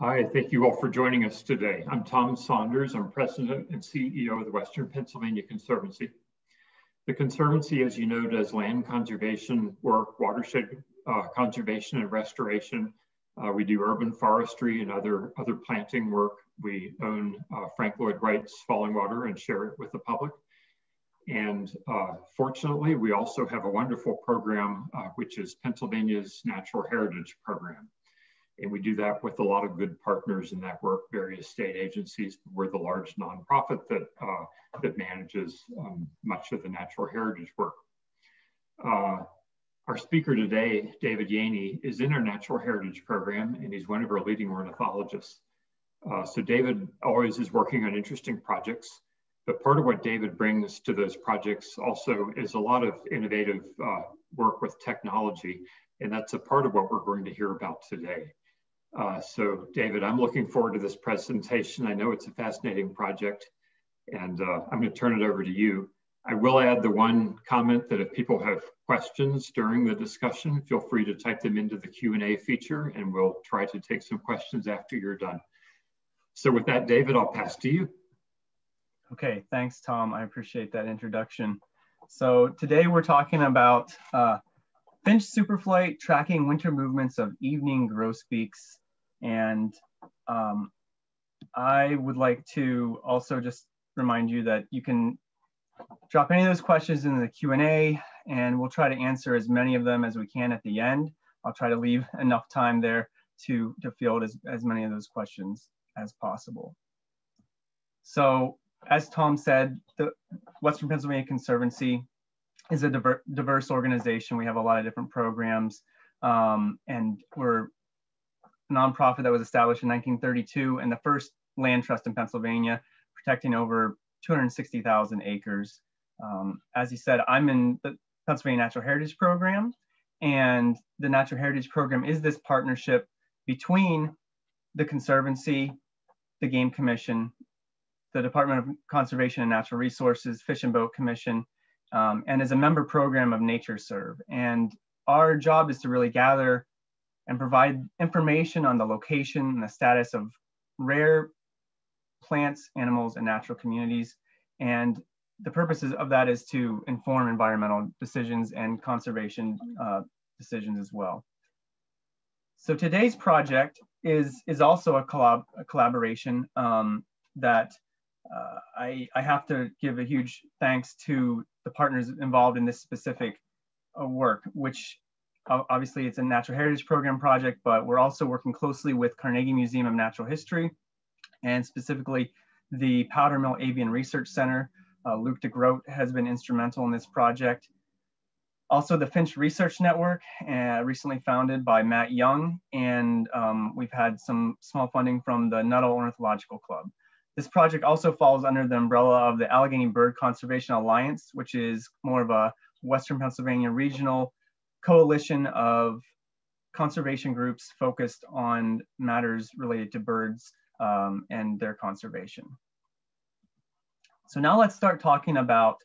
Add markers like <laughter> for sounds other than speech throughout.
Hi, thank you all for joining us today. I'm Tom Saunders. I'm President and CEO of the Western Pennsylvania Conservancy. The Conservancy, as you know, does land conservation work, watershed uh, conservation and restoration. Uh, we do urban forestry and other, other planting work. We own uh, Frank Lloyd Wright's Fallingwater and share it with the public. And uh, fortunately, we also have a wonderful program, uh, which is Pennsylvania's Natural Heritage Program. And we do that with a lot of good partners in that work, various state agencies. We're the large nonprofit that, uh, that manages um, much of the natural heritage work. Uh, our speaker today, David Yeany, is in our natural heritage program and he's one of our leading ornithologists. Uh, so David always is working on interesting projects, but part of what David brings to those projects also is a lot of innovative uh, work with technology. And that's a part of what we're going to hear about today. Uh, so David, I'm looking forward to this presentation. I know it's a fascinating project and uh, I'm gonna turn it over to you. I will add the one comment that if people have questions during the discussion, feel free to type them into the Q&A feature and we'll try to take some questions after you're done. So with that, David, I'll pass to you. Okay, thanks, Tom. I appreciate that introduction. So today we're talking about uh, Finch Superflight tracking winter movements of evening grosbeaks. And um, I would like to also just remind you that you can drop any of those questions in the Q&A and we'll try to answer as many of them as we can at the end. I'll try to leave enough time there to, to field as, as many of those questions as possible. So as Tom said, the Western Pennsylvania Conservancy is a diver diverse organization. We have a lot of different programs, um, and we're a nonprofit that was established in 1932 and the first land trust in Pennsylvania, protecting over 260,000 acres. Um, as you said, I'm in the Pennsylvania Natural Heritage Program, and the Natural Heritage Program is this partnership between the Conservancy, the Game Commission, the Department of Conservation and Natural Resources, Fish and Boat Commission, um, and is a member program of NatureServe. And our job is to really gather and provide information on the location and the status of rare plants, animals, and natural communities. And the purposes of that is to inform environmental decisions and conservation uh, decisions as well. So today's project is, is also a, collab a collaboration um, that uh, I, I have to give a huge thanks to the partners involved in this specific uh, work, which obviously it's a natural heritage program project, but we're also working closely with Carnegie Museum of Natural History and specifically the Powdermill Avian Research Center. Uh, Luke DeGroot has been instrumental in this project. Also the Finch Research Network, uh, recently founded by Matt Young, and um, we've had some small funding from the Nuttall Ornithological Club. This project also falls under the umbrella of the Allegheny Bird Conservation Alliance, which is more of a Western Pennsylvania regional coalition of conservation groups focused on matters related to birds um, and their conservation. So now let's start talking about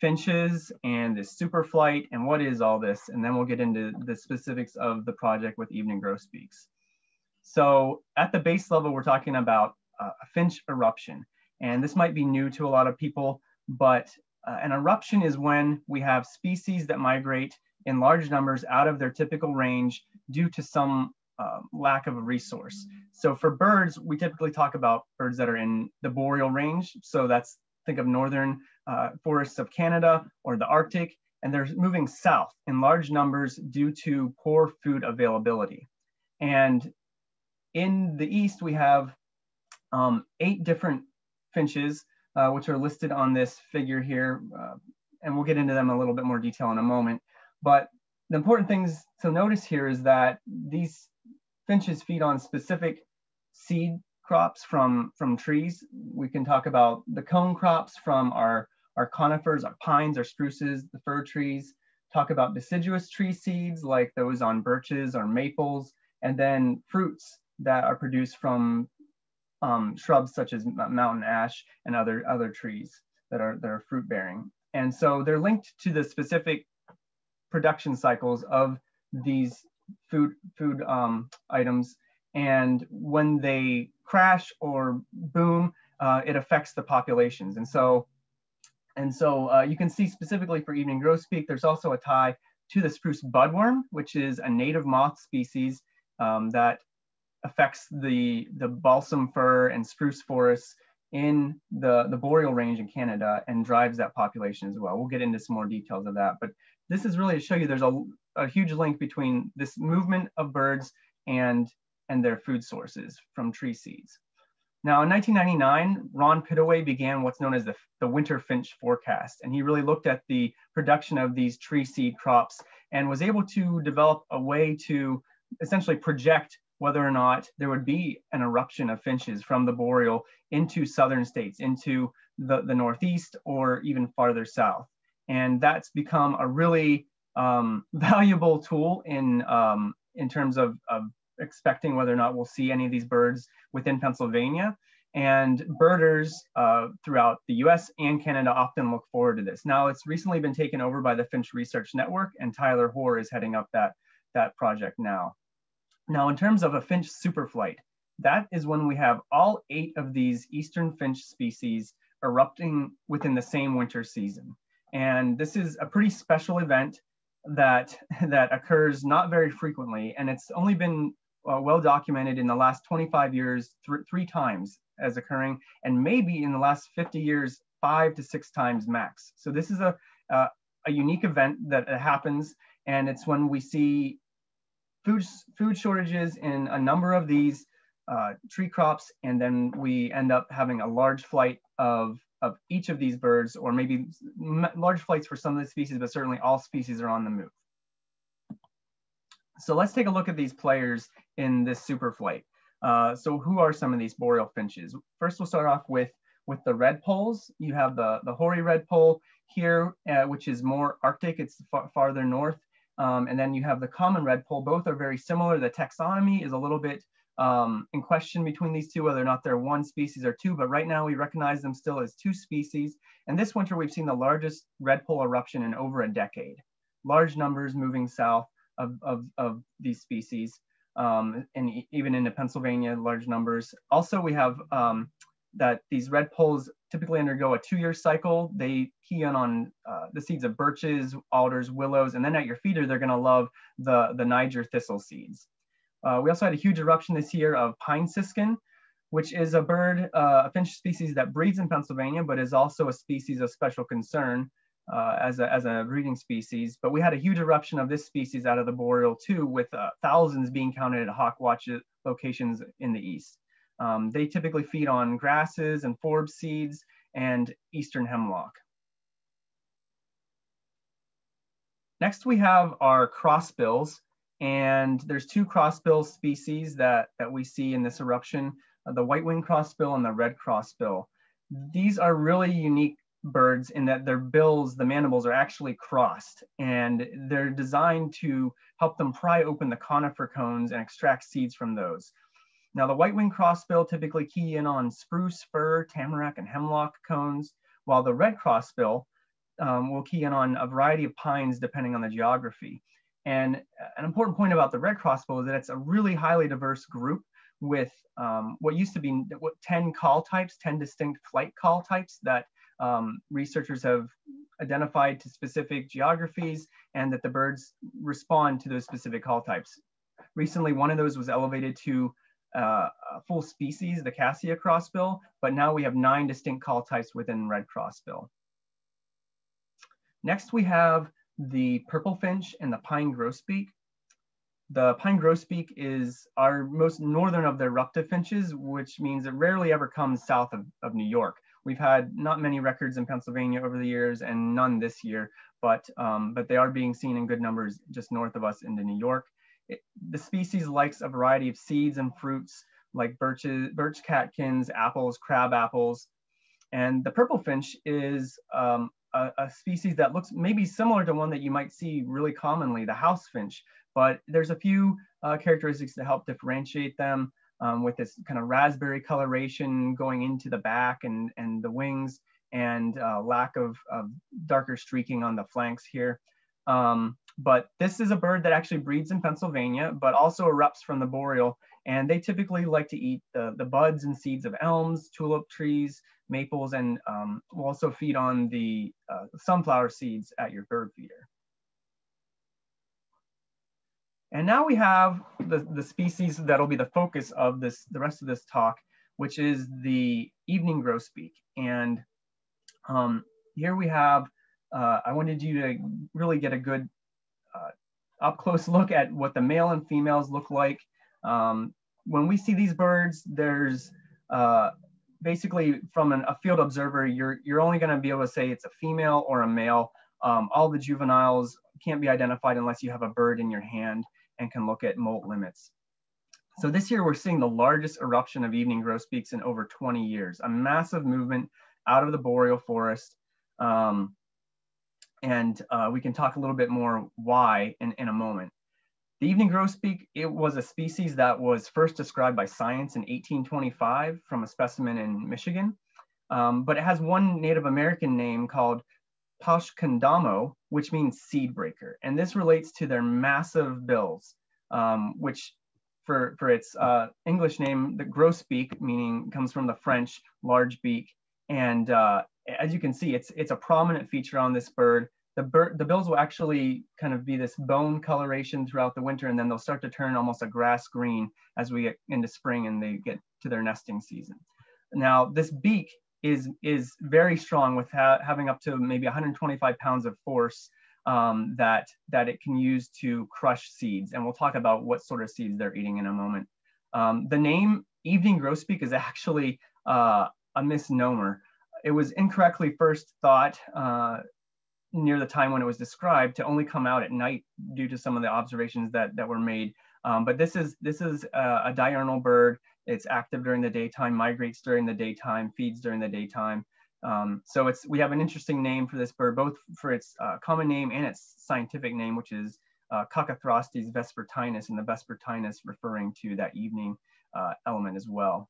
finches and this super flight and what is all this, and then we'll get into the specifics of the project with Evening Grosbeaks. So at the base level, we're talking about uh, a finch eruption. And this might be new to a lot of people, but uh, an eruption is when we have species that migrate in large numbers out of their typical range due to some uh, lack of a resource. So for birds, we typically talk about birds that are in the boreal range. So that's, think of northern uh, forests of Canada or the Arctic, and they're moving south in large numbers due to poor food availability. And in the east, we have um, eight different finches, uh, which are listed on this figure here. Uh, and we'll get into them a little bit more detail in a moment. But the important things to notice here is that these finches feed on specific seed crops from, from trees. We can talk about the cone crops from our, our conifers, our pines, our spruces, the fir trees, talk about deciduous tree seeds like those on birches or maples, and then fruits that are produced from um, shrubs such as mountain ash and other, other trees that are, that are fruit bearing. And so they're linked to the specific production cycles of these food, food um, items. And when they crash or boom, uh, it affects the populations. And so, and so uh, you can see specifically for evening grosbeak, there's also a tie to the spruce budworm, which is a native moth species um, that affects the, the balsam fir and spruce forests in the, the boreal range in Canada and drives that population as well. We'll get into some more details of that, but this is really to show you there's a, a huge link between this movement of birds and, and their food sources from tree seeds. Now in 1999, Ron Pittaway began what's known as the, the winter finch forecast. And he really looked at the production of these tree seed crops and was able to develop a way to essentially project whether or not there would be an eruption of finches from the boreal into southern states, into the, the northeast or even farther south. And that's become a really um, <laughs> valuable tool in, um, in terms of, of expecting whether or not we'll see any of these birds within Pennsylvania. And birders uh, throughout the US and Canada often look forward to this. Now it's recently been taken over by the Finch Research Network and Tyler Hoar is heading up that, that project now. Now, in terms of a finch superflight, that is when we have all eight of these eastern finch species erupting within the same winter season. And this is a pretty special event that, <laughs> that occurs not very frequently. And it's only been uh, well documented in the last 25 years, th three times as occurring, and maybe in the last 50 years, five to six times max. So this is a, uh, a unique event that happens. And it's when we see food, food shortages in a number of these uh, tree crops, and then we end up having a large flight of, of each of these birds, or maybe large flights for some of the species, but certainly all species are on the move. So let's take a look at these players in this super flight. Uh, so who are some of these boreal finches? First, we'll start off with, with the redpolls. You have the, the hoary redpoll here, uh, which is more Arctic, it's far, farther north. Um, and then you have the common redpoll. Both are very similar. The taxonomy is a little bit um, in question between these two, whether or not they're one species or two, but right now we recognize them still as two species. And this winter, we've seen the largest redpoll eruption in over a decade. Large numbers moving south of, of, of these species, um, and even into Pennsylvania, large numbers. Also, we have um, that these redpolls typically undergo a two-year cycle. They key in on uh, the seeds of birches, alders, willows, and then at your feeder, they're gonna love the, the Niger thistle seeds. Uh, we also had a huge eruption this year of pine siskin, which is a bird, uh, a finch species that breeds in Pennsylvania, but is also a species of special concern uh, as, a, as a breeding species. But we had a huge eruption of this species out of the boreal too, with uh, thousands being counted at hawk watch locations in the east. Um, they typically feed on grasses and forb seeds and eastern hemlock. Next, we have our crossbills. And there's two crossbill species that, that we see in this eruption, uh, the white-winged crossbill and the red crossbill. These are really unique birds in that their bills, the mandibles, are actually crossed. And they're designed to help them pry open the conifer cones and extract seeds from those. Now the white-winged crossbill typically key in on spruce, fir, tamarack, and hemlock cones, while the red crossbill um, will key in on a variety of pines depending on the geography. And an important point about the red crossbill is that it's a really highly diverse group with um, what used to be what 10 call types, 10 distinct flight call types that um, researchers have identified to specific geographies and that the birds respond to those specific call types. Recently, one of those was elevated to uh, full species, the Cassia crossbill, but now we have nine distinct call types within red crossbill. Next, we have the purple finch and the pine grosbeak. The pine grosbeak is our most northern of the eruptive finches, which means it rarely ever comes south of, of New York. We've had not many records in Pennsylvania over the years and none this year, but, um, but they are being seen in good numbers just north of us into New York. The species likes a variety of seeds and fruits like birches, birch catkins, apples, crab apples. And the purple finch is um, a, a, species that looks maybe similar to one that you might see really commonly, the house finch, but there's a few uh, characteristics that help differentiate them um, with this kind of raspberry coloration going into the back and, and the wings and uh, lack of, of darker streaking on the flanks here. Um, but this is a bird that actually breeds in Pennsylvania, but also erupts from the boreal. And they typically like to eat the, the buds and seeds of elms, tulip trees, maples, and um, will also feed on the uh, sunflower seeds at your bird feeder. And now we have the, the species that'll be the focus of this, the rest of this talk, which is the evening grosbeak. And um, here we have, uh, I wanted you to really get a good up close look at what the male and females look like. Um, when we see these birds, there's uh, basically from an, a field observer, you're, you're only gonna be able to say it's a female or a male. Um, all the juveniles can't be identified unless you have a bird in your hand and can look at molt limits. So this year we're seeing the largest eruption of evening grosbeaks in over 20 years, a massive movement out of the boreal forest. Um, and uh, we can talk a little bit more why in, in a moment. The evening grosbeak, it was a species that was first described by science in 1825 from a specimen in Michigan, um, but it has one Native American name called Pauschkundamo, which means seed breaker. And this relates to their massive bills, um, which for, for its uh, English name, the grosbeak, meaning comes from the French large beak. And uh, as you can see, it's, it's a prominent feature on this bird. The, bird. the bills will actually kind of be this bone coloration throughout the winter, and then they'll start to turn almost a grass green as we get into spring and they get to their nesting season. Now, this beak is is very strong with ha having up to maybe 125 pounds of force um, that that it can use to crush seeds. And we'll talk about what sort of seeds they're eating in a moment. Um, the name evening grosbeak is actually uh, a misnomer. It was incorrectly first thought uh, near the time when it was described to only come out at night due to some of the observations that, that were made. Um, but this is, this is a, a diurnal bird. It's active during the daytime, migrates during the daytime, feeds during the daytime. Um, so it's we have an interesting name for this bird, both for its uh, common name and its scientific name, which is uh, Coccothraustes vespertinus, and the vespertinus referring to that evening uh, element as well.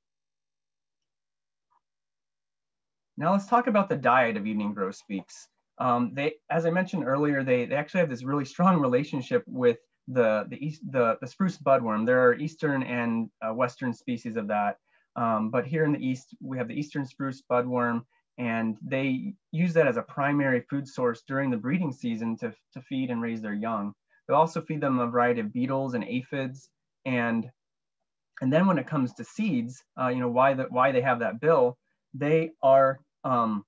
Now let's talk about the diet of evening grosbeaks. Um, they, as I mentioned earlier, they, they actually have this really strong relationship with the the east the, the spruce budworm. There are eastern and uh, western species of that, um, but here in the east we have the eastern spruce budworm, and they use that as a primary food source during the breeding season to to feed and raise their young. They also feed them a variety of beetles and aphids, and and then when it comes to seeds, uh, you know why that why they have that bill, they are um,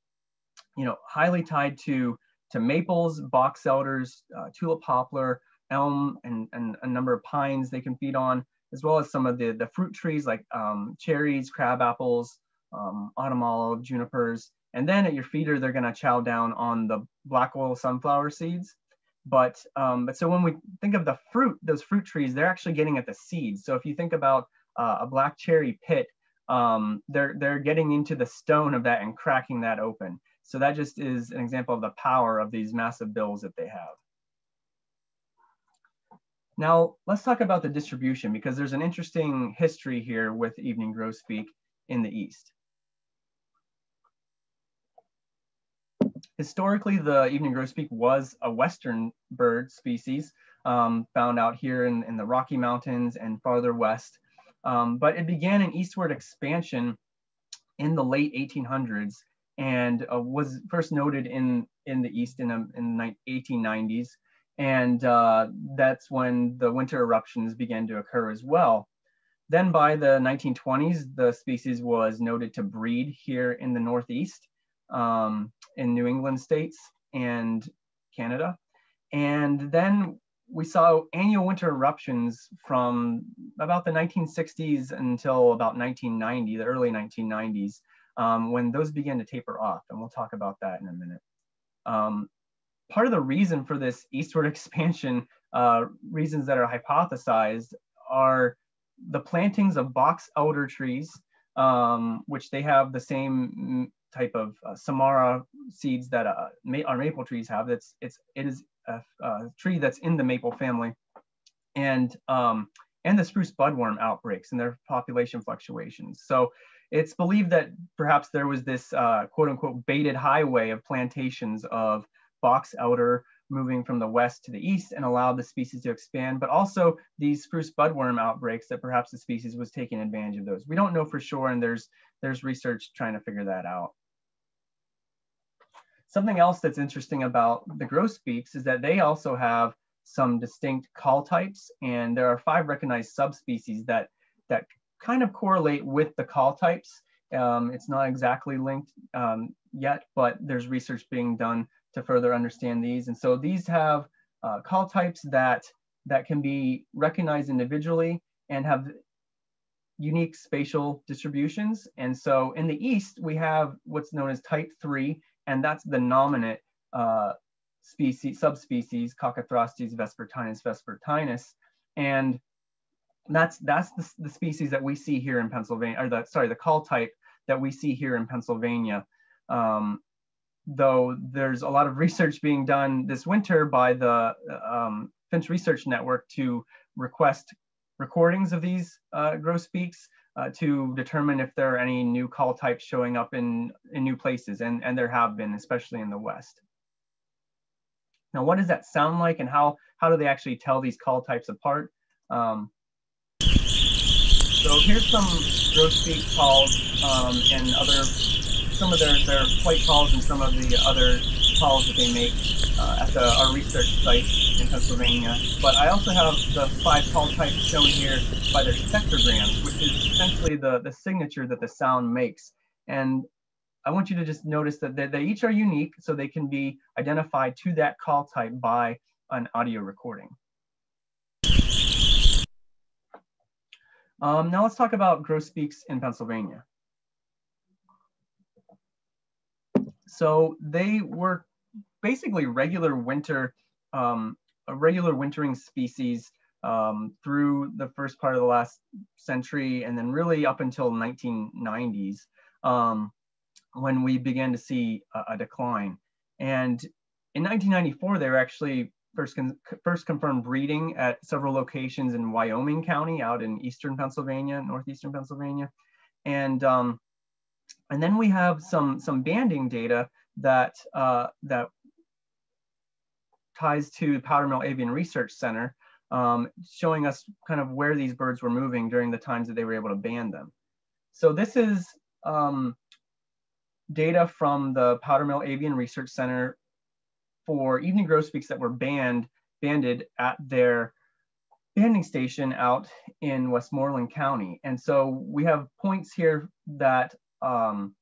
you know highly tied to to maples, box elders, uh, tulip poplar, elm and, and a number of pines they can feed on, as well as some of the, the fruit trees like um, cherries, crab apples, um, autumn olive, junipers. And then at your feeder, they're gonna chow down on the black oil sunflower seeds. But, um, but so when we think of the fruit, those fruit trees, they're actually getting at the seeds. So if you think about uh, a black cherry pit, um, they're, they're getting into the stone of that and cracking that open. So that just is an example of the power of these massive bills that they have. Now, let's talk about the distribution because there's an interesting history here with evening grosbeak in the East. Historically, the evening grosbeak was a Western bird species um, found out here in, in, the Rocky Mountains and farther west. Um, but it began an eastward expansion in the late 1800s and uh, was first noted in, in the East in, um, in the 1890s. And uh, that's when the winter eruptions began to occur as well. Then by the 1920s, the species was noted to breed here in the Northeast, um, in New England states and Canada. And then we saw annual winter eruptions from about the 1960s until about 1990, the early 1990s, um, when those began to taper off. And we'll talk about that in a minute. Um, part of the reason for this eastward <laughs> expansion, uh, reasons that are hypothesized, are the plantings of box elder trees, um, which they have the same type of uh, samara seeds that uh, ma our maple trees have. It's it's it is a, tree that's in the maple family, and um, and the spruce budworm outbreaks and their population fluctuations. So it's believed that perhaps there was this uh, quote unquote baited highway of plantations of box elder moving from the west to the east and allowed the species to expand, but also these spruce budworm outbreaks that perhaps the species was taking advantage of those. We don't know for sure, and there's, there's research trying to figure that out. Something else that's interesting about the grosbeaks is that they also have some distinct call types, and there are five recognized subspecies that, that kind of correlate with the call types. Um, it's not exactly linked um, yet, but there's research being done to further understand these. And so these have uh, call types that, that can be recognized individually and have unique spatial distributions. And so in the East, we have what's known as type three, and that's the nominate uh, species, subspecies, Coccothraustes vespertinus vespertinus. And that's, that's the, the species that we see here in Pennsylvania, or the, sorry, the call type that we see here in Pennsylvania. Um, though there's a lot of <laughs> research being done this winter by the um, Finch Research Network to request recordings of these uh, grosbeaks uh, to determine if there are any new call types showing up in, in new places, and, and there have been, especially in the West. Now, what does that sound like and how, how do they actually tell these call types apart? Um, so here's some grosbeak calls um, and other, some of their, their flight calls and some of the other calls that they make uh, at the, our research site in Pennsylvania. But I also have the five call types shown here by their spectrograms, which is essentially the, the signature that the sound makes. And I want you to just notice that they, they each are unique, so they can be identified to that call type by an audio recording. Um, now let's talk about grosbeaks in Pennsylvania. So they were basically regular winter, um, a regular wintering species um, through the first part of the last century and then really up until 1990s um, when we began to see a, a, decline. And in 1994, they were actually first, con first confirmed breeding at several locations in Wyoming County out in eastern Pennsylvania, northeastern Pennsylvania. And, um, and then we have some, some banding data that, uh, that ties to Powdermill Avian Research Center, um, showing us kind of where these birds were moving during the times that they were able to band them. So this is um, data from the Powdermill Avian Research Center for evening grosbeaks that were banned, banded at their banding station out in Westmoreland County. And so we have points here that um,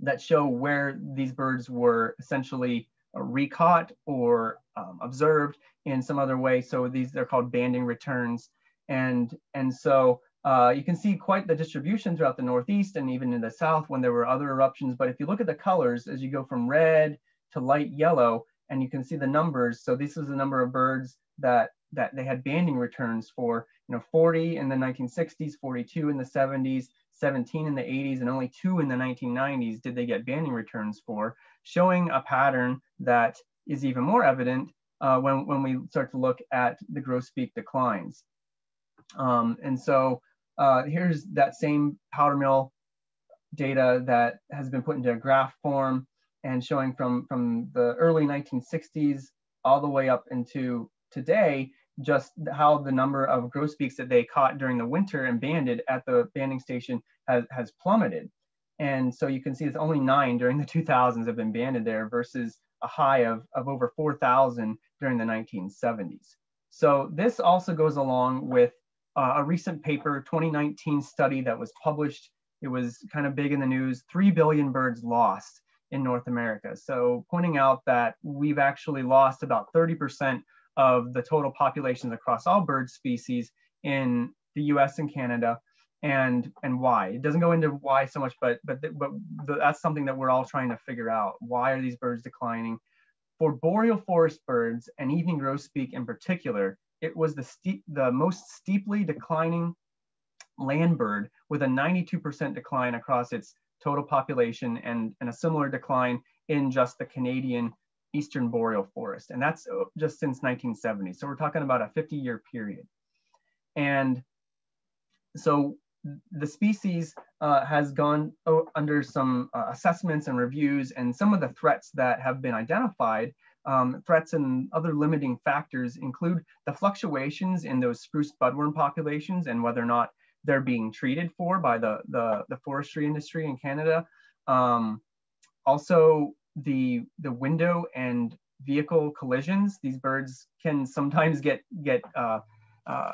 that show where these birds were essentially recaught or um, observed in some other way. So these they're called banding returns. And, and so uh, you can see quite the distribution throughout the Northeast and even in the South when there were other eruptions. But if you look at the colors, as you go from red to light yellow, and you can see the numbers. So this is the number of birds that that they had banding returns for, you know, 40 in the 1960s, 42 in the 70s, 17 in the 80s, and only two in the 1990s did they get banding returns for, showing a pattern that is even more evident uh, when, when we start to look at the grosbeak declines. Um, and so uh, here's that same powder mill data that has been put into a graph form and showing from, from the early 1960s all the way up into today, just how the number of grosbeaks that they caught during the winter and banded at the banding station has, has plummeted. And so you can see it's only nine during the <laughs> 2000s have been banded there versus a high of, of over 4,000 during the 1970s. So this also goes along with uh, a recent paper, 2019 study that was published. It was kind of big in the news, 3 billion birds lost in North America. So pointing out that we've actually lost about 30% of the total populations across all bird species in the US and Canada and and why. It doesn't go into why so much, but but but that's something that we're all trying to figure out. Why are these birds declining? For boreal forest birds and evening grosbeak in particular, it was the steep, the most steeply declining land bird with a 92% decline across its total population and, and a similar decline in just the Canadian eastern boreal forest. And that's uh, just since 1970. So we're talking about a 50 year period. And so the species uh, has gone under some uh, assessments and reviews and some of the threats that have been identified um, threats and other limiting factors include the fluctuations in those spruce budworm populations and whether or not they're being treated for by the, the, the forestry industry in Canada. Um, also, the, the window and vehicle collisions. These birds can sometimes get, get uh, uh,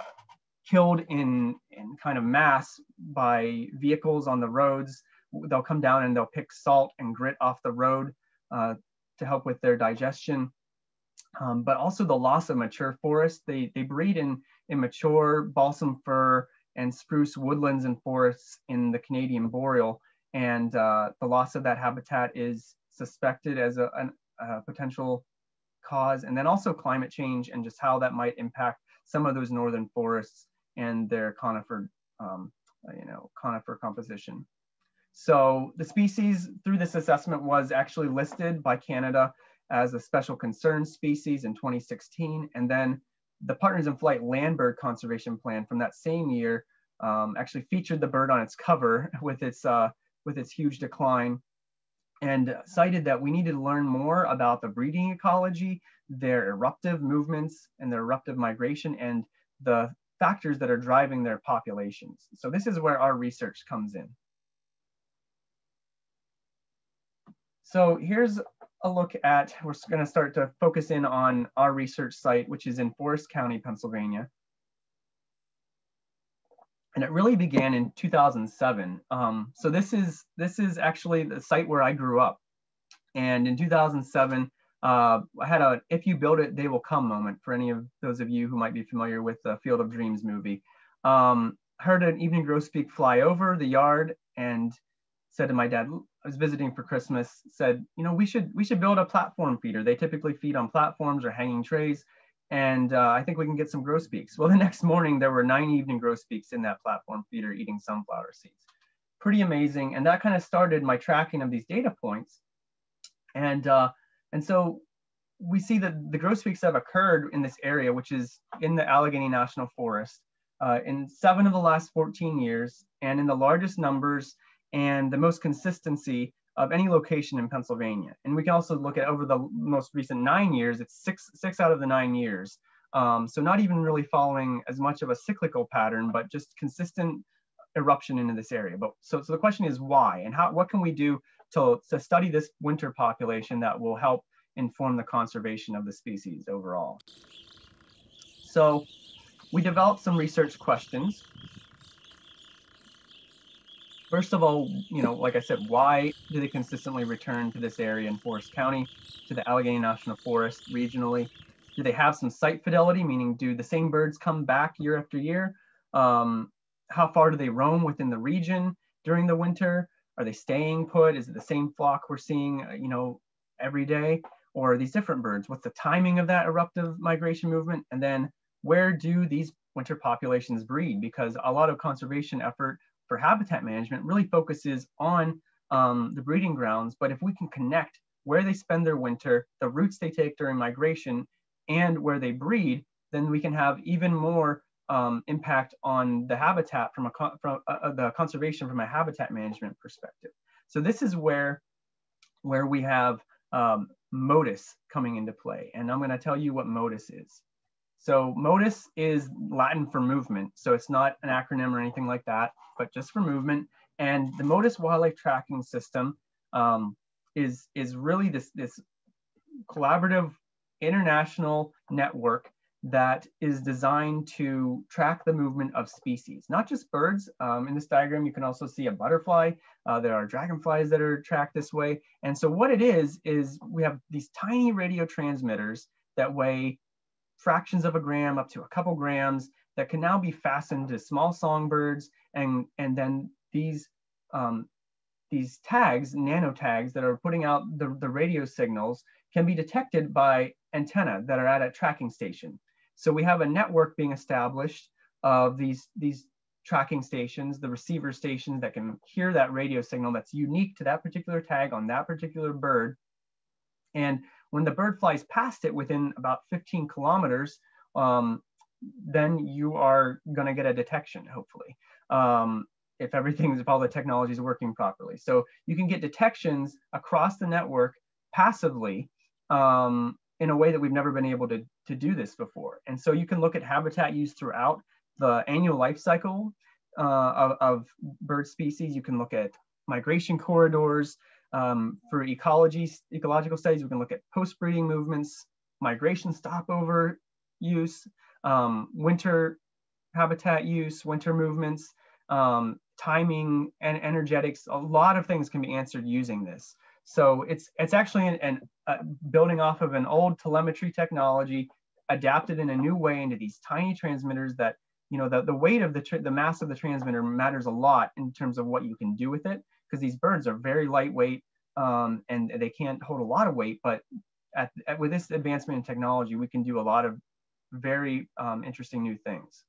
killed in, in kind of mass by vehicles on the roads. They'll come down and they'll pick salt and grit off the road uh, to help with their digestion. Um, but also the loss of mature forests. They, they breed in, in mature balsam fir and spruce woodlands and forests in the Canadian boreal. And uh, the loss of that habitat is suspected as a, an, a potential cause. And then also climate change and just how that might impact some of those northern forests and their conifer, um, you know, conifer composition. So the species through this assessment was actually listed by Canada as a special concern species in 2016. And then the Partners in Flight Land Bird Conservation Plan from that same year um, actually featured the bird on its cover <laughs> with its, uh, with its huge decline and cited that we needed to learn more about the breeding ecology, their eruptive movements and their eruptive migration and the factors that are driving their populations. So this is where our research comes in. So here's a look at, we're gonna start to focus in on our research site, which is in Forest County, Pennsylvania. And it really began in 2007. Um, so this is, this is actually the site where I grew up. And in 2007, uh, I had a "If you build it, they will come" moment for any of those of you who might be familiar with the Field of Dreams movie. Um, heard an evening grosbeak fly over the yard and said to my dad, I was visiting for Christmas, said, you know, we should we should build a platform feeder. They typically feed on platforms or hanging trays, and uh, I think we can get some grosbeaks. Well, <laughs> the next morning there were nine evening grosbeaks in that platform feeder eating sunflower seeds. Pretty amazing, and that kind of started my tracking of these data points. And uh, and so we see that the grosbeaks have occurred in this area, which is in the Allegheny National Forest, uh, in seven of the last 14 years, and in the largest numbers and the most consistency of any location in Pennsylvania. And we can also look at over the most recent nine years, it's six, six out of the nine years. Um, so not even really following as much of a cyclical pattern, but just consistent eruption into this area. But so, so the question is why and how, what can we do to, to study this winter population that will help inform the conservation of the species overall. So we developed some research questions. First of all, you know, like I said, why do they consistently return to this area in Forest County, to the Allegheny National Forest regionally? Do they have some site fidelity, meaning do the same birds come back year after year? Um, how far do they roam within the region during the winter? Are they staying put? Is it the same flock we're seeing, uh, you know, every day? Or are these different birds? What's the timing of that eruptive migration movement? And then where do these winter populations breed? Because a lot of conservation effort for habitat management really focuses on um, the breeding grounds. But if we can connect where they spend their winter, the routes they take during migration, and where they breed, then we can have even more um, impact on the habitat from, a from uh, uh, the conservation from a habitat management perspective. So this is where, where we have um, Motus coming into play. And I'm gonna tell you what Motus is. So Motus is Latin for movement. So it's not an acronym or anything like that, but just for movement. And the Motus wildlife tracking system um, is, is really this, this collaborative international network that is designed to track the movement of species, not just birds. Um, in this diagram, you can also see a butterfly. Uh, there are dragonflies that are tracked this way. And so what it is, is we have these tiny radio transmitters that weigh fractions of a gram up to a couple grams that can now be fastened to small songbirds. And, and then these, um, these tags, nano tags that are putting out the, the radio signals can be detected by antenna that are at a tracking station. So we have a network being established of these, these tracking stations, the receiver stations that can hear that radio signal that's unique to that particular tag on that particular bird. And when the bird flies past it within about 15 kilometers, um, then you are going to get a detection, hopefully, um, if everything, if all the technology is working properly. So you can get detections across the network passively um, in a way that we've never been able to, to do this before. And so you can look at habitat use throughout the annual life cycle uh, of, of, bird species. You can look at migration corridors. Um, for ecology, ecological studies, we can look at post-breeding movements, migration stopover use, um, winter habitat use, winter movements, um, timing and energetics. A lot of things can be answered using this. So it's it's actually an, an uh, building off of an old telemetry technology, adapted in a new way into these tiny transmitters that you know the, the weight of the the mass of the transmitter matters a lot in terms of what you can do with it because these birds are very lightweight um, and they can't hold a lot of weight. But at, at, with this advancement in technology, we can do a lot of very um, interesting new things.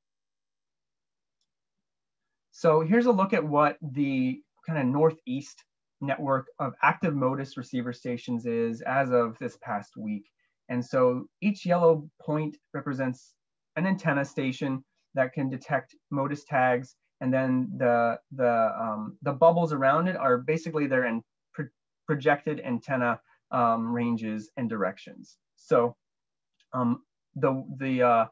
So here's a look at what the kind of northeast network of active Motus receiver stations is as of this past week. And so each yellow point represents an antenna station that can detect Motus tags. And then the, the, um, the bubbles around it are basically their in pro projected antenna um, ranges and directions. So um, the, the, uh,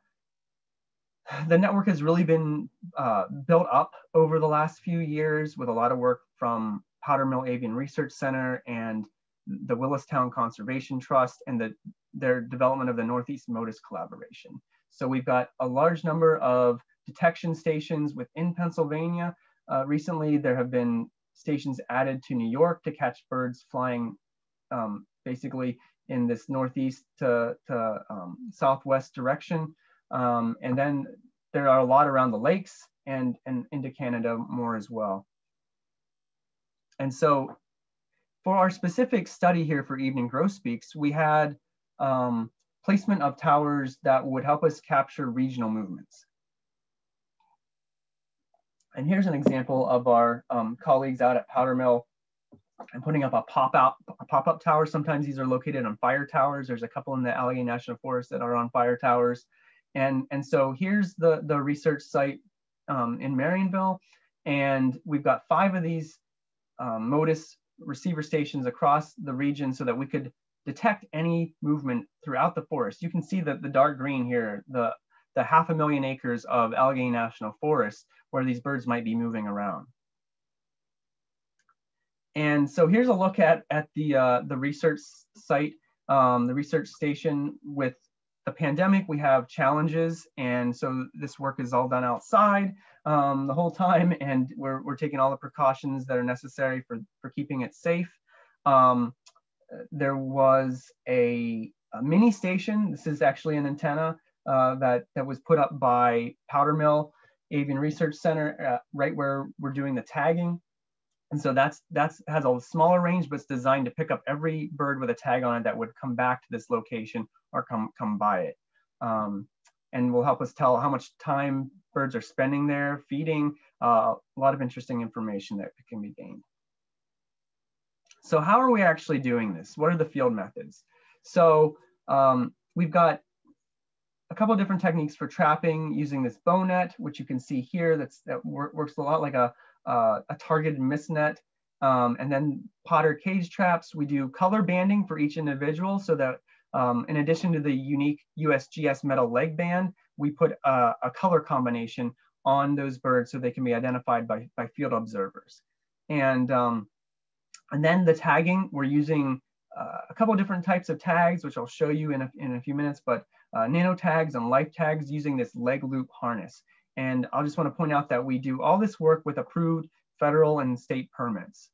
the network has really been uh, built up over the last few years with a lot of work from Powdermill Avian Research Center and the Willistown Conservation Trust and the, their development of the Northeast Motus collaboration. So we've got a large number of detection stations within Pennsylvania. Uh, recently, there have been stations added to New York to catch birds flying um, basically in this northeast to, to um, southwest direction. Um, and then there are a lot around the lakes and, and into Canada more as well. And so for our specific study here for evening grosbeaks, we had um, placement of towers that would help us capture regional movements. And here's an example of our um, colleagues out at Powder Powdermill and putting up a pop-out a pop-up tower. Sometimes these are located on fire towers. There's a couple in the Allegheny National Forest that are on fire towers. And, and so here's the, the research site um, in Marienville. And we've got five of these um, Motus receiver stations across the region so that we could detect any movement throughout the forest. You can see that the dark green here, the, the half a million acres of Allegheny National Forest where these birds might be moving around. And so here's a look at, at the, uh, the research site, um, the research station with the pandemic, we have challenges. And so this work is all done outside um, the whole time. <laughs> And we're, we're taking all the precautions that are necessary for, for keeping it safe. Um, there was a, a, mini station. This is actually an antenna uh, that, that was put up by Powdermill Avian Research Center, uh, right where we're doing the tagging. And so that's that's has a smaller range, but it's designed to pick up every bird with a tag on it that would come back to this location or come come by it. Um, and will help us tell how much time birds are spending there, feeding, uh, a lot of interesting information that can be gained. So how are we actually doing this? What are the field methods? So um, we've got a couple of different techniques for trapping using this bow net, which you can see here. That's, that works a lot like a, uh, a targeted mist net. Um, and then Potter cage traps, we do color banding for each individual so that um, in addition to the unique USGS metal leg band, we put a, a, color combination on those birds so they can be identified by, by field observers. And, um, and then the tagging, we're using uh, a couple different types of tags, which I'll show you in a, in a few minutes, but uh, nano tags and life tags using this leg loop harness. And I'll just want to point out that we do all this work with approved federal and state permits.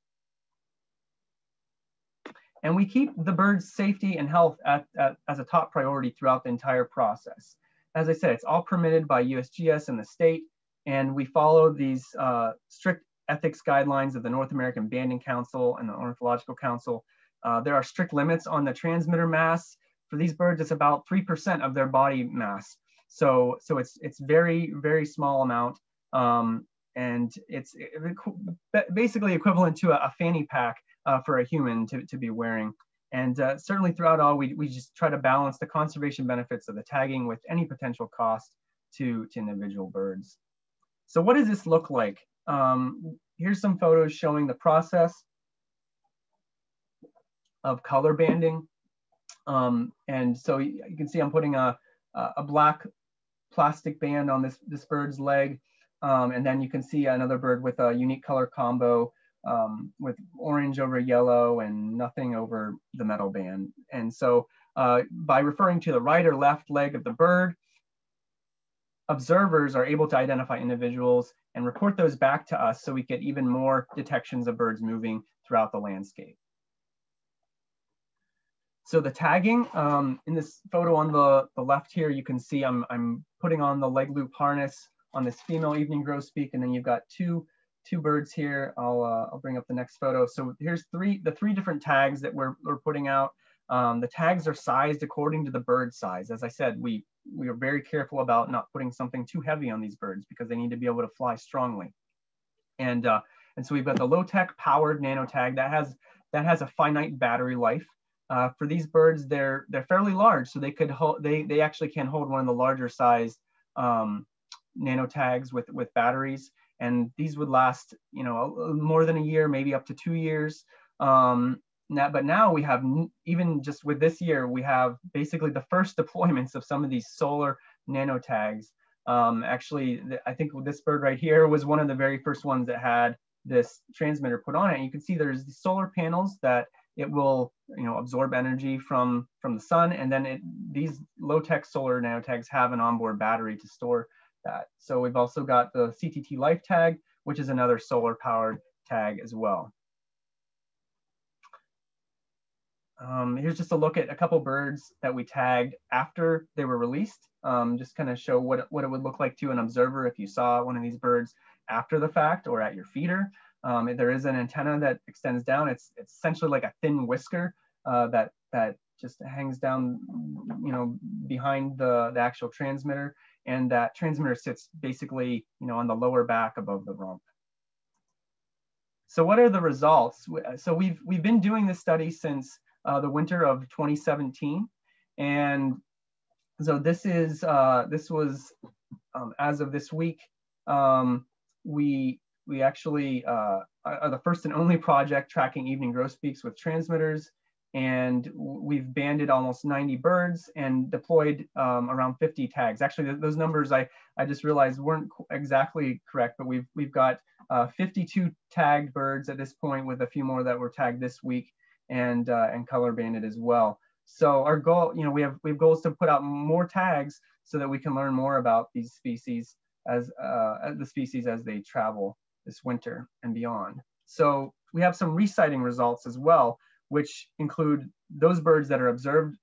And we keep the bird's safety and health at, at, as a top priority throughout the entire process. As I said, it's all permitted by USGS and the state, and we follow these uh, strict ethics guidelines of the North American Banding Council and the Ornithological Council. Uh, there are strict limits on the transmitter mass. For these birds, it's about 3% of their body mass. So, so it's, it's very, very small amount. Um, and it's basically equivalent to a, a fanny pack uh, for a human to, to be wearing. And uh, certainly throughout all, we, we just try to balance the conservation benefits of the tagging with any potential cost to, to individual birds. So what does this look like? Um, here's some photos showing the process of color banding. Um, and so you can see I'm putting a, a black plastic band on this, this bird's leg. Um, and then you can see another bird with a unique color combo um, with orange over yellow and nothing over the metal band. And so uh, by referring to the right or left leg of the bird, observers are able to identify individuals and report those back to us so we get even more detections of birds moving throughout the landscape. So the tagging, um, in this photo on the, the left here, you can see I'm, I'm putting on the leg loop harness on this female evening grosbeak, and then you've got two, two birds here. I'll, uh, I'll bring up the next photo. So here's three, the three different tags that we're, we're putting out. Um, the tags are sized according to the bird size. As I said, we, we are very careful about not putting something too heavy on these birds because they need to be able to fly strongly. And, uh, and so we've got the Lotek powered nano tag that has, that has a finite battery life. Uh, for these birds, they're they're fairly large, so they could hold they they actually can hold one of the larger size um, nano tags with with batteries, and these would last you know more than a year, maybe up to two years. Um, now, but now we have even just with this year, we have basically the first <laughs> deployments of some of these solar nano tags. Um, actually, I think this bird right here was one of the very first ones that had this transmitter put on it. You can see there's the solar panels that it will you know absorb energy from from the sun. And then it these Lotek solar nanotags have an onboard battery to store that. So we've also got the CTT LifeTag which is another solar powered tag as well. Um, here's just a look at a couple birds that we tagged after they were released. Um, just kind of show what, what it would look like to an observer if you saw one of these birds after the fact or at your feeder um, there is an antenna that extends down. It's, it's essentially like a thin whisker uh, that, that just hangs down, you know, behind the, the actual transmitter. And that transmitter sits basically, you know, on the lower back above the rump. So what are the results? So we've, we've been doing this study since uh, the winter of 2017. And so this is, uh, this was, um, as of this week, um, we we actually uh, are the first and only project tracking evening grosbeaks with transmitters. And we've banded almost 90 birds and deployed um, around 50 tags. Actually, th those numbers I, I just realized weren't exactly correct, but we've, we've got uh, 52 tagged birds at this point with a few more that were tagged this week and, uh, and color banded as well. So our goal, you know, we have, we have goals to put out more tags so that we can learn more about these species as uh, the species as they travel this winter and beyond. So we have some resighting results as well, which include those birds that are observed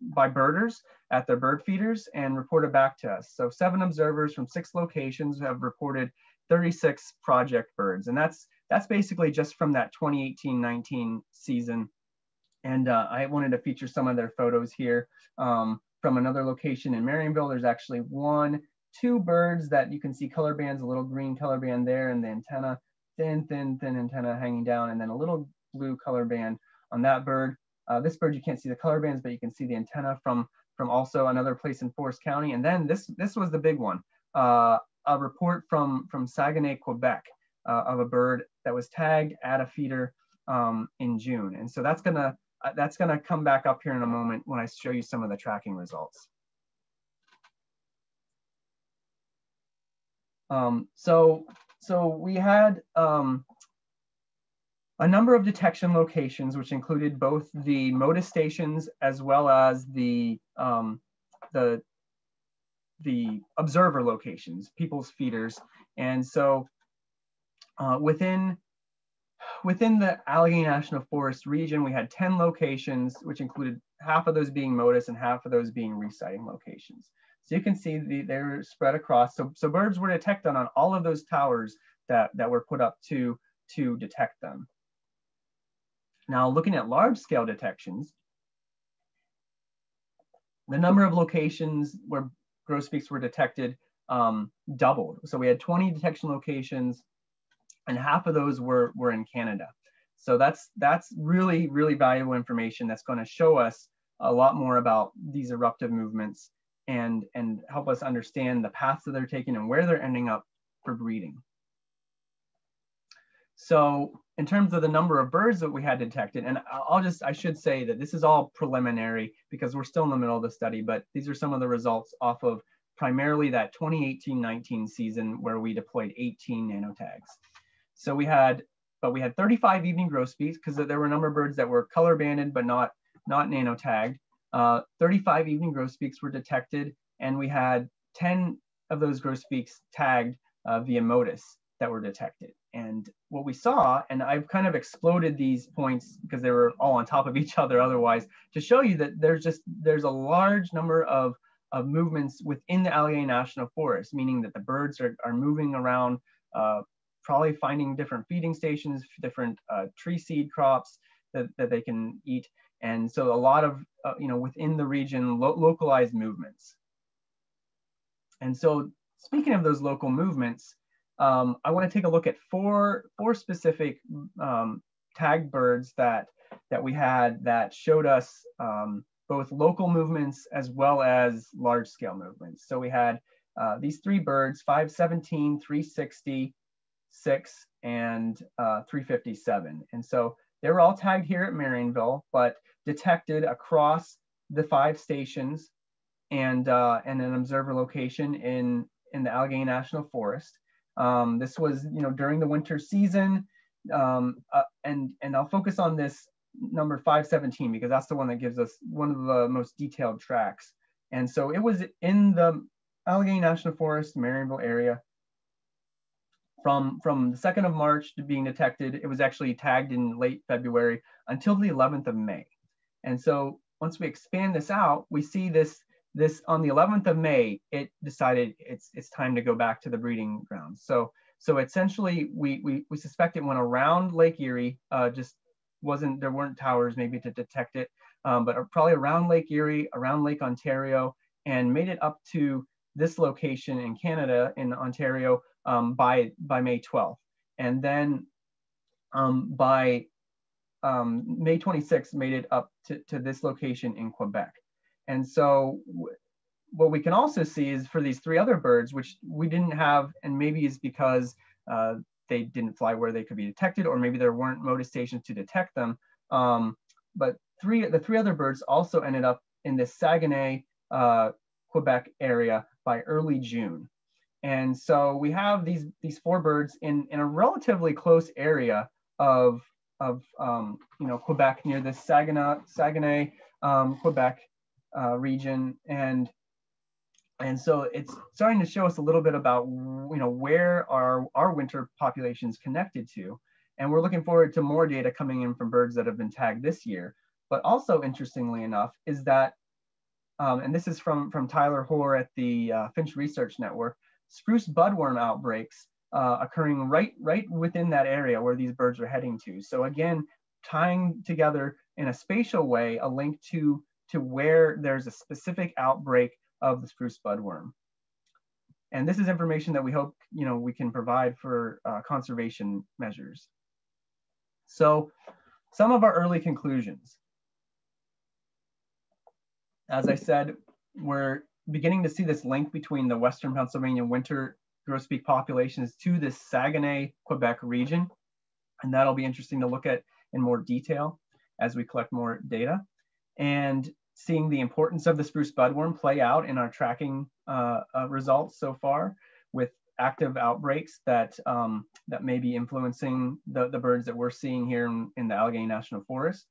by birders at their bird feeders and reported back to us. So seven observers from six locations have reported 36 project birds. And that's, that's basically just from that 2018-19 season. And uh, I wanted to feature some of their photos here. Um, from another location in Marienville, there's actually one two birds that you can see color bands, a little green color band there and the antenna, thin, thin, thin antenna hanging down, and then a little blue color band on that bird. Uh, this bird, you can't see the color bands, but you can see the antenna from, from also another place in Forest County. And then this, this was the big one, uh, a report from, from Saguenay, Quebec uh, of a bird that was tagged at a feeder um, in June. And so that's gonna, uh, that's gonna come back up here in a moment when I show you some of the tracking results. Um, so, so we had um, a number of detection locations, which included both the Motus stations as well as the, um, the, the observer locations, people's feeders. And so uh, within, within the Allegheny National Forest region, we had 10 locations, which included half of those being Motus and half of those being resighting locations. So you can see the, they're spread across. So, so birds were detected on all of those towers that, that were put up to, to detect them. Now looking at large scale detections, the number of locations where grosbeaks were detected um, doubled. So we had 20 detection locations and half of those were, were in Canada. So that's, that's really, really valuable information that's gonna show us a lot more about these irruptive movements and, and help us understand the paths that they're taking and where they're ending up for breeding. So in terms of the number of birds that we had detected, and I'll just, I should say that this is all preliminary because we're still in the middle of the study, but these are some of the results off of primarily that 2018-19 season where we deployed 18 nanotags. So we had, but we had 35 evening grosbeaks because there were a number of birds that were color banded but not not nanotagged. Uh, 35 evening grosbeaks were detected, and we had 10 of those grosbeaks tagged uh, via Motus that were detected. And what we saw, and I've kind of exploded these points because they were all on top of each other otherwise, to show you that there's just, there's a large number of, of movements within the Allegheny National Forest, meaning that the birds are, are moving around, uh, probably finding different feeding stations, different uh, tree seed crops that, that they can eat. And so a lot of, uh, you know, within the region, lo localized movements. And so speaking of those local movements, um, I want to take a look at four, four specific um, tagged birds that, that we had that showed us um, both local movements as well as large scale movements. So we had uh, these three birds, 517, 360, 6, and uh, 357. And so they were all tagged here at Marienville, but detected across the five stations and, uh, and an observer location in, in the Allegheny National Forest. Um, this was, you know, during the winter season, um, uh, and and I'll focus on this number 517 because that's the one that gives us one of the most detailed tracks. And so it was in the Allegheny National Forest, Marienville area. From, from the 2nd of March to being detected, it was actually tagged in late February until the 11th of May. And so once we expand this out, we see this this on the 11th of May, it decided it's it's time to go back to the breeding grounds. So so essentially, we we, we suspect it went around Lake Erie. Uh, just wasn't there weren't towers maybe to detect it, um, but probably around Lake Erie, around Lake Ontario, and made it up to this location in Canada in Ontario um, by by May 12th, and then um, by um, May 26th made it up to, to this location in Quebec. And so what we can also see is for these three other birds, which we didn't have, and maybe is because uh, they didn't fly where they could be detected, or maybe there weren't Motus stations to detect them. Um, but three, the three other birds also ended up in the Saguenay, uh, Quebec area by early June. And so we have these, these four birds in, in a relatively close area of, of um, you know, Quebec near the Saguenay, Saguenay um, Quebec uh, region. And and so it's starting to show us a little bit about you know where our our winter populations connected to. And we're looking forward to more data coming in from birds that have been tagged this year. But also interestingly enough is that um, and this is from from Tyler Hoar at the uh, finch research network spruce budworm outbreaks uh, occurring right right within that area where these birds are heading to so again tying together in a spatial way a link to to where there's a specific outbreak of the spruce budworm. And this is information that we hope you know, we can provide for uh, conservation measures. So some of our early conclusions. As I said, we're beginning to see this link between the Western Pennsylvania winter grosbeak populations to this Saguenay, Quebec region. And that'll be interesting to look at in more detail as we collect more data and seeing the importance of the spruce budworm play out in our tracking uh, uh, results so far with active outbreaks that um, that may be influencing the, the birds that we're seeing here in, in the Allegheny National Forest.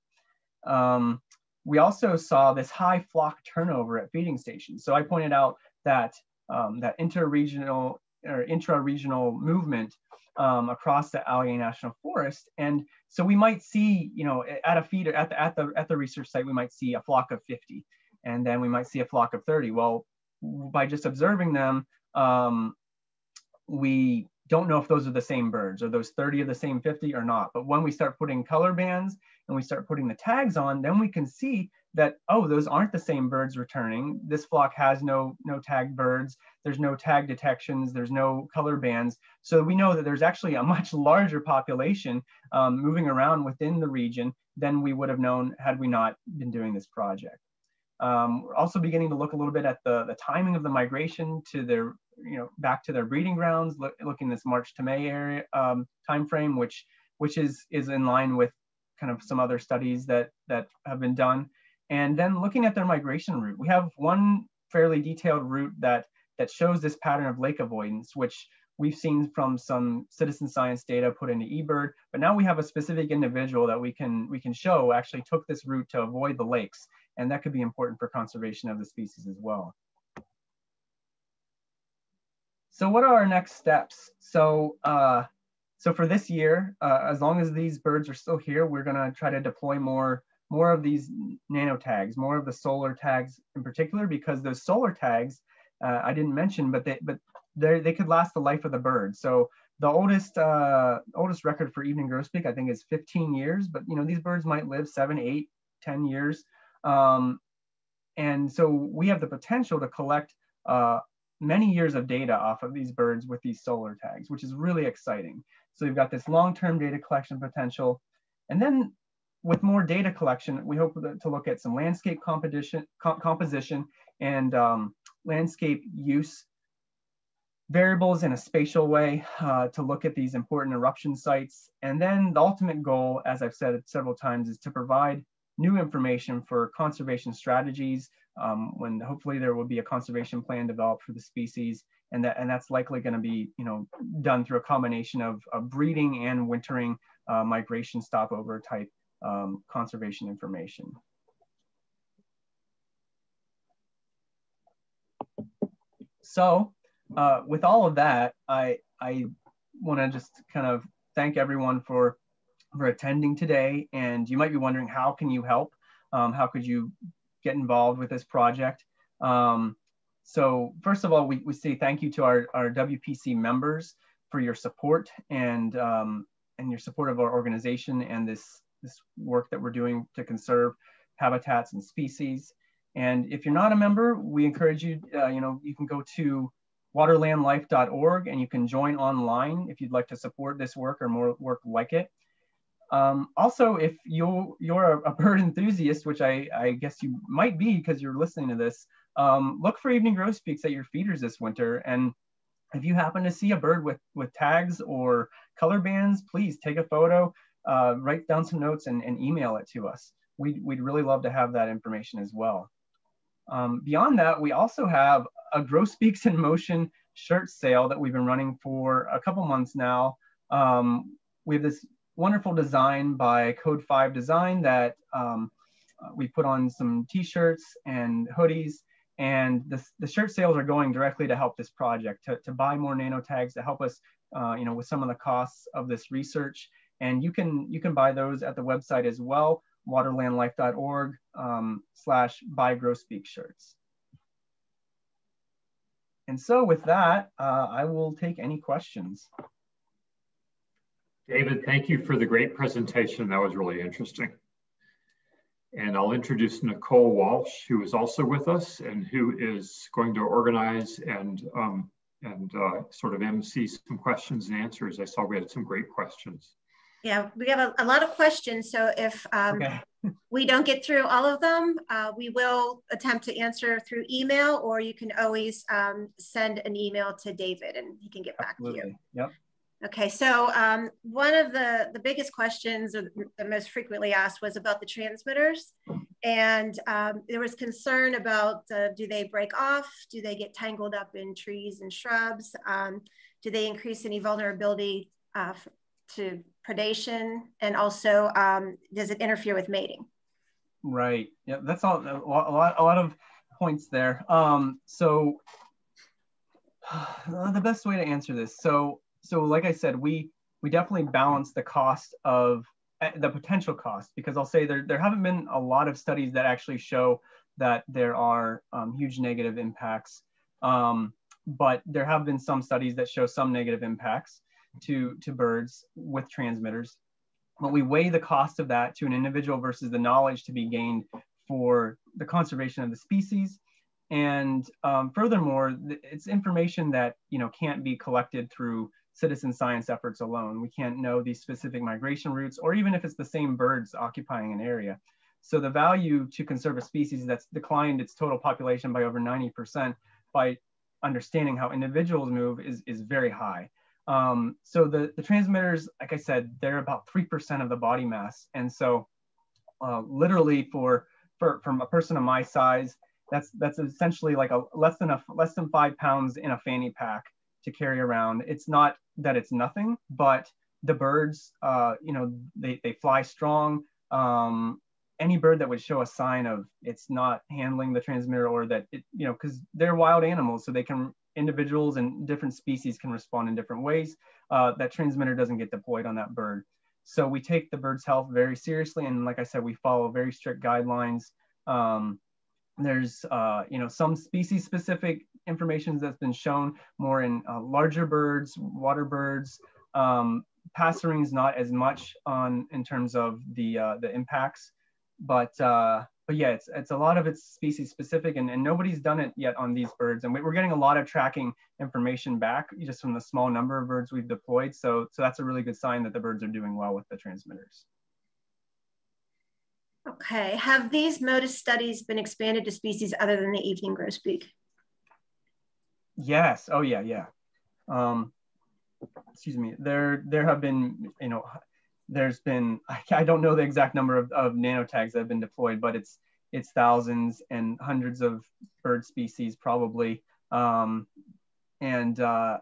Um, we also saw this high flock turnover at feeding stations. So I pointed out that um, that interregional or intra-regional movement um, across the Allegheny National Forest. And so we might see, you know, at a feeder, at the, at the, at the research site, we might see a flock of 50, and then we might see a flock of 30. Well, by just observing them, um, we don't know if those are the same birds or those 30 are the same 50 or not. But when we start putting color bands and we start putting the tags on, then we can see that, oh, those aren't the same birds returning. This flock has no, no tagged birds. There's no tag detections. There's no color bands. So we know that there's actually a much larger population um, moving around within the region than we would have known had we not been doing this project. Um, we're also beginning to look a little bit at the, the timing of the migration to their, you know, back to their breeding grounds, look, looking this March to May area um, timeframe, which which is, is in line with kind of some other studies that, that have been done. And then looking at their migration route, we have one fairly detailed route that, that shows this pattern of lake avoidance, which we've seen from some citizen science data put into eBird, but now we have a specific individual that we can, we can show actually took this route to avoid the lakes. And that could be important for conservation of the species as well. So what are our next steps? So, uh, so for this year, uh, as long as these birds are still here, we're gonna try to deploy more, more of these nano tags, more of the solar tags in particular, because those solar tags, uh, I didn't mention, but they, but they they could last the life of the bird. So the oldest uh, oldest record for evening grosbeak, I think, is 15 years. But you know these birds might live seven, eight, 10 years, um, and so we have the potential to collect uh, many years of data off of these birds with these solar tags, which is really exciting. So we've got this long-term data collection potential. And then with more data collection, we hope to look at some landscape composition, composition and um, landscape use variables in a spatial way uh, to look at these important eruption sites. And then the ultimate goal, as I've said several times, is to provide new information for conservation strategies um, when hopefully there will be a conservation plan developed for the species and that and that's likely going to be you know done through a combination of, of breeding and wintering uh, migration stopover type um, conservation information. So uh, with all of that, I I want to just kind of thank everyone for for attending today. And you might be wondering, how can you help? Um, how could you get involved with this project? Um, so first of all, we, we say thank you to our, our WPC members for your support and, um, and your support of our organization and this, this work that we're doing to conserve habitats and species. And if you're not a member, we encourage you, uh, you know, you can go to waterlandlife.org and you can join online if you'd like to support this work or more work like it. Um, also, if you're, you're a bird <laughs> enthusiast, which I, I guess you might be because you're listening to this, um, look for evening grosbeaks at your feeders this winter. And if you happen to see a bird with, with tags or color bands, please take a photo, uh, write down some notes and, and email it to us. We'd, we'd really love to have that information as well. Um, beyond that, we also have a Grosbeaks in Motion shirt sale that we've been running for a couple months now. Um, we have this wonderful design by Code 5 Design that um, uh, we put on some t-shirts and hoodies. And the, shirt sales are going directly to help this project to, to buy more nano tags to help us uh, you know with some of the costs of this research. And you can you can buy those at the website as well waterlandlife.org um, slash buy grosbeak shirts. And so with that uh, i will take any questions David, thank you for the great presentation. That was really interesting. And I'll introduce Nicole Walsh, who is also with us and who is going to organize and, um, and uh, sort of MC some questions and answers. I saw we had some great questions. Yeah, we have a, a lot of questions. So if um, okay. <laughs> we don't get through all of them, uh, we will attempt to answer through email, or you can always um, send an email to David and he can get Absolutely. back to you. Yep. Okay, so um, one of the, the biggest questions or the most frequently asked was about the transmitters. And um, there was concern about uh, do they break off? Do they get tangled up in trees and shrubs? Um, do they increase any vulnerability uh, to predation? And also, um, does it interfere with mating? Right. Yeah, that's all, a lot, a lot of points there. Um, so <sighs> the best way to answer this. So so like I said, we we definitely balance the cost of eh, the potential cost because I'll say there there haven't been a lot of studies that actually show that there are um, huge negative impacts, um, but there have been some studies that show some negative impacts to to birds with transmitters. But we weigh the cost of that to an individual versus the knowledge to be gained for the conservation of the species and um, furthermore, it's information that you know can't be collected through citizen science efforts alone. We can't know these specific migration routes or even if it's the same birds occupying an area. So the value to conserve a species that's declined its total population by over 90% by understanding how individuals move is, is very high. Um, so the, the transmitters, like I said, they're about 3% of the body mass. And so uh, literally for, for, from a person of my size, that's, that's essentially like a less than a, less than five pounds in a fanny pack to carry around. It's not that it's nothing, but the birds, uh, you know, they, they fly strong. Um, any bird that would show a sign of it's not handling the transmitter or that it, you know, because they're wild animals, so they can individuals and different species can respond in different ways. Uh, that transmitter doesn't get deployed on that bird. So we take the bird's health very seriously. And like I said, we follow very strict guidelines. Um, there's, uh, you know, some species specific information that's been shown more in uh, larger birds, water birds, um, passerines not as much on in terms of the, uh, the impacts, but uh, but yeah, it's, it's a lot of it's species specific and, and nobody's done it yet on these birds. And we, are getting a lot of tracking information back just from the small number of birds we've deployed. So, so that's a really good sign that the birds are doing well with the transmitters. Okay, have these Motus studies been expanded to species other than the evening grosbeak? Yes, oh yeah, yeah. Um, excuse me, there, there have been, you know, there's been <laughs> I don't know the exact number of, of nanotags that have been deployed, but it's it's thousands and hundreds of bird species probably. Um, and uh,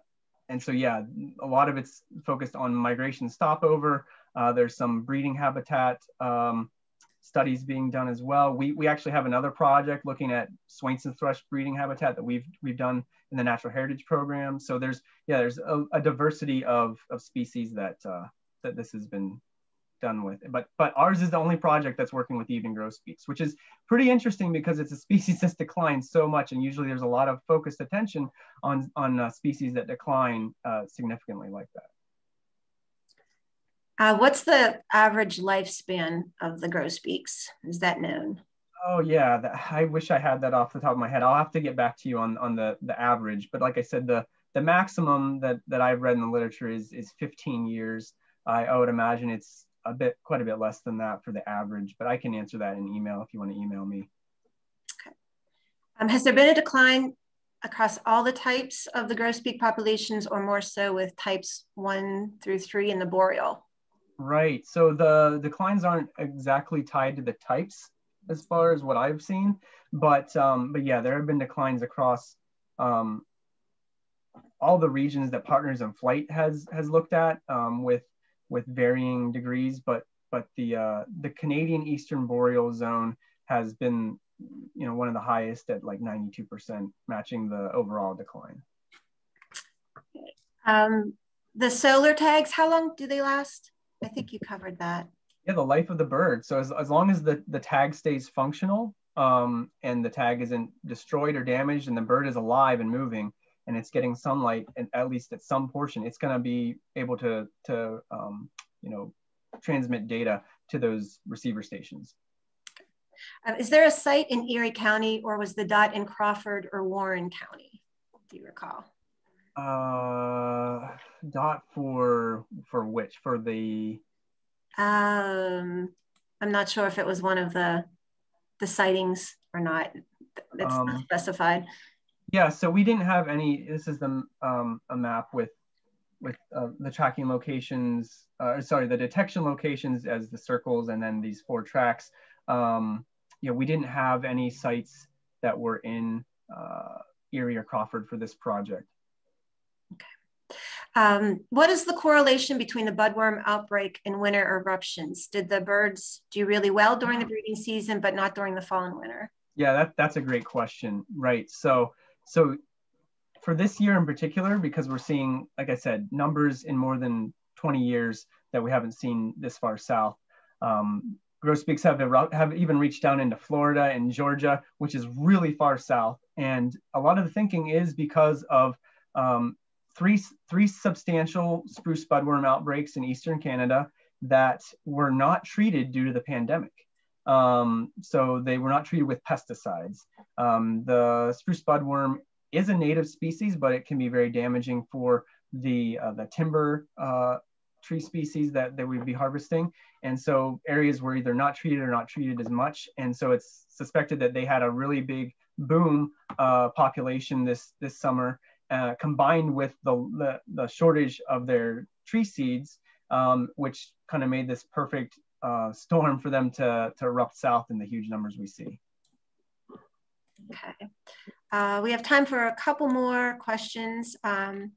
and so yeah, a lot of it's focused on migration stopover. Uh, there's some breeding habitat um, studies being done as well. We, we actually have another project looking at Swainson thrush breeding habitat that we've we've done in the Natural Heritage Program. So there's yeah there's a, a diversity of, of species that uh, that this has been done with. But but ours is the only project that's working with evening grosbeaks, which is pretty interesting because it's a <laughs> species that's declined so much, and usually there's a lot of focused attention on on uh, species that decline uh, significantly like that. Uh, what's the average lifespan of the grosbeaks? Is that known? Oh yeah, the, I wish I had that off the top of my head. I'll have to get back to you on on the the average. But like I said, the the maximum that that I've read in the literature is is 15 years. I, I would imagine it's a bit, quite a bit less than that for the average, but I can answer that in email if you want to email me. Okay. Um, has there been a decline across all the types of the grosbeak populations or more so with types one through three in the boreal? Right, so the declines aren't exactly tied to the types as far as what I've seen, but, um, but yeah, there have been declines across um, all the regions that Partners in Flight has, has looked at um, with with varying degrees, but but the uh, the Canadian Eastern Boreal Zone has been you know one of the highest at like 92%, matching the overall decline. Um, the solar tags, how long do they last? I think you covered that. Yeah, the life of the bird. So as, as long as the, the tag stays functional um, and the tag isn't destroyed or damaged and the bird is alive and moving, and it's getting sunlight and at least at some portion, it's going to be able to to um, you know transmit data to those receiver stations. Um, is there a site in Erie County, or was the dot in Crawford or Warren County? Do you recall? Uh, dot for for which for the? Um, I'm not sure if it was one of the the sightings or not. It's um, not specified. Yeah, so we didn't have any, this is the, um, a map with, with uh, the tracking locations, uh, sorry, the detection locations as the circles and then these four tracks. Um, you know, we didn't have any sites that were in uh, Erie or Crawford for this project. Um, what is the correlation between the budworm outbreak and winter eruptions? Did the birds do really well during the breeding season, but not during the fall and winter? Yeah, that, that's a great question. Right. So so for this year in particular, because we're seeing, like I said, numbers in more than 20 years that we haven't seen this far south. Um, grosbeaks have, have even reached down into Florida and Georgia, which is really far south. And a lot of the thinking is because of um, three, three substantial spruce budworm outbreaks in Eastern Canada that were not treated due to the pandemic. Um, so they were not treated with pesticides. Um, the spruce budworm is a native species, but it can be very damaging for the, uh, the timber uh, tree species that, that we'd be harvesting. And so areas were either not treated or not treated as much. And so it's suspected that they had a really big boom uh, population this, this summer. Uh, combined with the, the, the, shortage of their tree seeds, um, which kind of made this perfect uh, storm for them to, to erupt south in the huge numbers we see. Okay. Uh, we have time for a couple more questions. Um,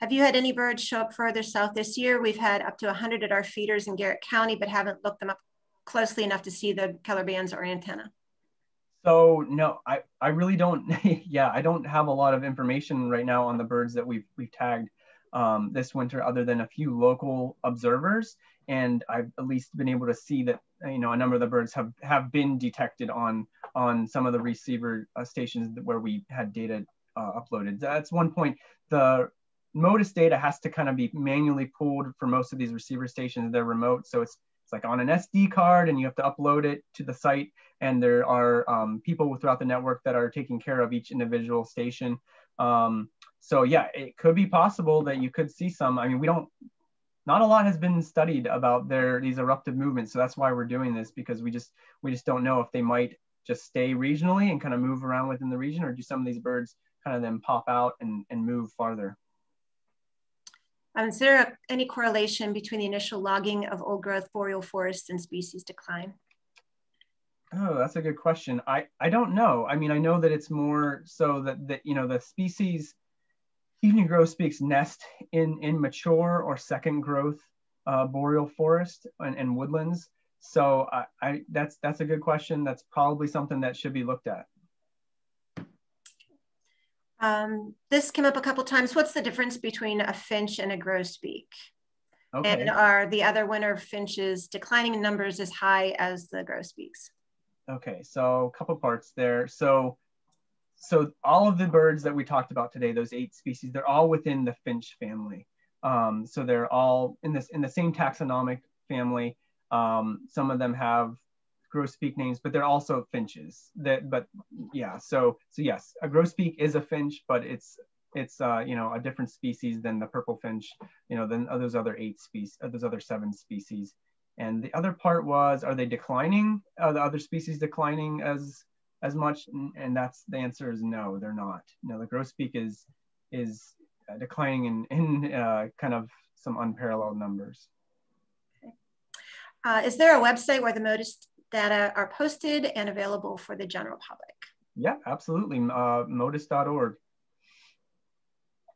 have you had any birds show up further south this year? We've had up to 100 at our feeders in Garrett County, but haven't looked them up closely enough to see the color bands or antenna. So no, I, I really don't, <laughs> yeah, I don't have a lot of information right now on the birds that we've, we've tagged um, this winter other than a few local observers. And I've at least been able to see that, you know, a number of the birds have, have been detected on, on some of the receiver uh, stations where we had data uh, uploaded. That's one point. The Motus data has to kind of be manually pulled for most of these receiver stations. They're remote, so it's it's like on an SD card, and you have to upload it to the site. And there are um, people throughout the network that are taking care of each individual station. Um, so yeah, it could be possible that you could see some. I mean, we don't. Not a lot has been studied about their these irruptive movements, so that's why we're doing this because we just we just don't know if they might just stay regionally and kind of move around within the region, or do some of these birds kind of then pop out and, and move farther. Um, is there any correlation between the initial logging of old growth boreal forests and species decline? Oh, that's a good question. I, I don't know. I mean, I know that it's more so that, that you know, the species evening grosbeaks nest in, in mature or second growth uh, boreal forest and, and woodlands. So I, I, that's, that's a good question. That's probably something that should be looked at. Um, this came up a couple times. What's the difference between a finch and a grosbeak? Okay. And are the other winter finches declining in numbers as high as the grosbeaks? Okay, so a couple parts there. So, so all of the birds that we talked about today, those eight species, they're all within the finch family. Um, so they're all in this in the same taxonomic family. Um, some of them have grosbeak names, but they're also finches. That, but yeah, so so yes, a grosbeak is a finch, but it's it's uh, you know a different species than the purple finch, you know, than those other eight species, uh, those other seven species. And the other part was, are they declining? Are the other species declining as as much? And that's the answer is no, they're not. No, the grosbeak is is uh, declining in in uh, kind of some unparalleled numbers. Uh, is there a website where the Motus data are posted and available for the general public. Yeah, absolutely. Uh, motus.org.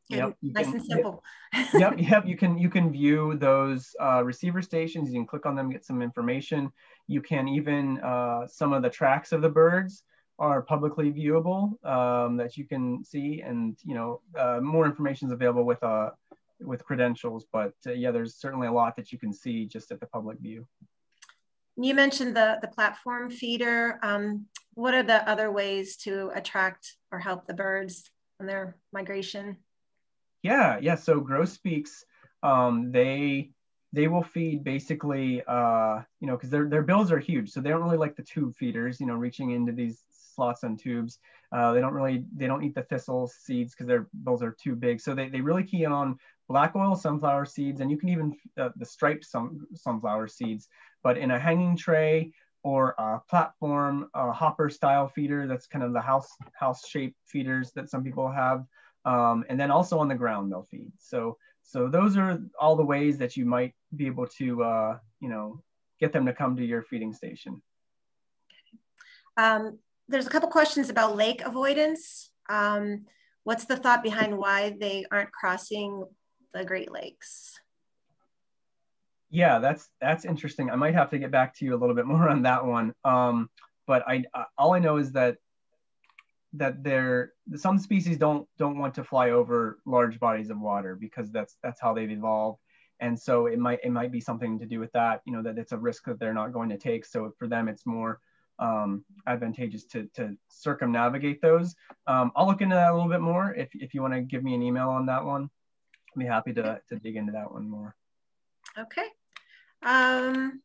Yep, nice can, and simple. <laughs> yep, yep. You <laughs> can you can view those uh, receiver stations. You can click on them, get some information. You can even uh, some of the tracks of the birds are publicly viewable um, that you can see, and you know uh, more information is available with uh with credentials. But uh, yeah, there's certainly a lot that you can see just at the public view. You mentioned the, the platform feeder. Um, what are the other ways to attract or help the birds on their migration? Yeah, yeah. So grosbeaks, um, they they will feed basically, uh, you know, because their their bills are huge, so they don't really like the tube feeders, you know, reaching into these slots on tubes. Uh, they don't really they don't eat the thistle seeds because their bills are too big. So they, they really key on black oil sunflower seeds, and you can even uh, the striped sun, sunflower seeds but in a hanging tray or a platform, a hopper style feeder, that's kind of the house house shaped feeders that some people have. Um, and then also on the ground they'll feed. So, so those are all the ways that you might be able to, uh, you know, get them to come to your feeding station. Um, there's a couple questions about lake avoidance. Um, what's the thought behind why they aren't crossing the Great Lakes? Yeah, that's that's interesting. I might have to get back to you a little bit <laughs> more on that one. Um, but I, I all I know is that that there some species don't don't want to fly over large bodies of water because that's that's how they've evolved and so it might it might be something to do with that you know that it's a risk that they're not going to take so for them it's more um, advantageous to to circumnavigate those um, i'll look into that a little bit more if, if you want to give me an email on that one i'd be happy to to dig into that one more okay um,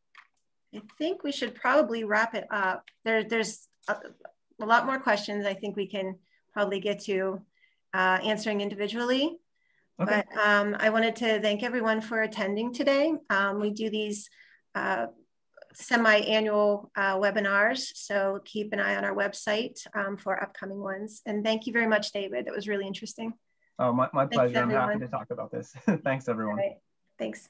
I think we should probably wrap it up. There, there's a, a, lot more questions I think we can probably get to uh, answering individually. Okay. But um, I wanted to thank everyone for attending today. Um, we do these uh, semi-annual uh, webinars. So keep an eye on our website um, for upcoming ones. And thank you very much, David. That was really interesting. Oh, my, my pleasure. I'm happy to talk about this. <laughs> Thanks, everyone. Right. Thanks.